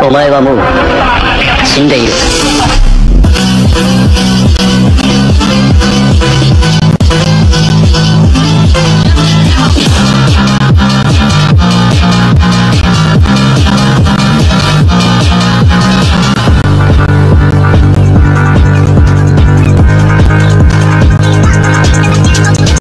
お前はもう死んでいる。